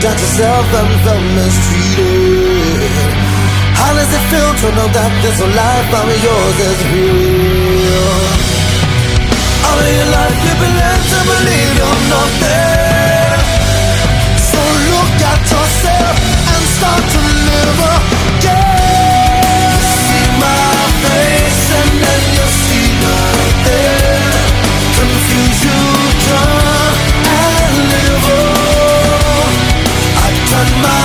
Doubt yourself, I'm so mistreated eh. How does it feel to know that this whole life I'm yours is real? All of your life you've been led to believe you're nothing. my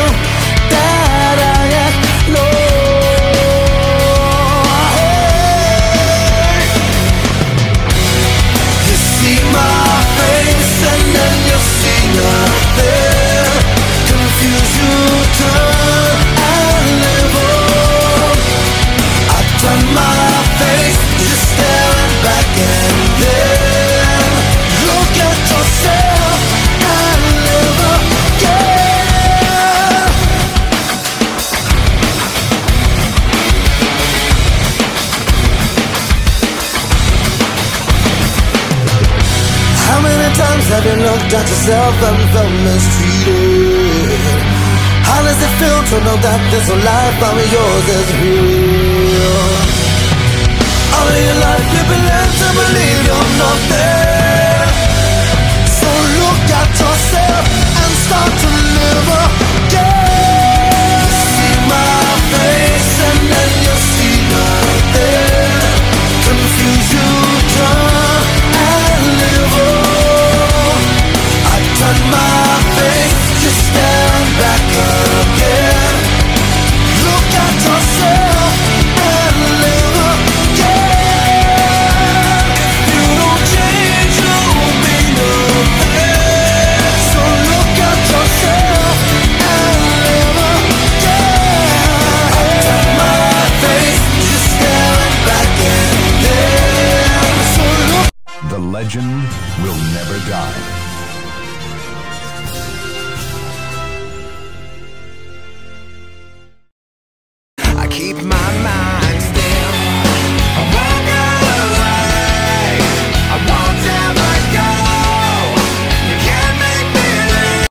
you. myself, I'm so mistreated How does it feel to know that this whole life I'm yours is real? All of your life you've been led to believe you're not there So look at yourself and start to legend will never die. I keep my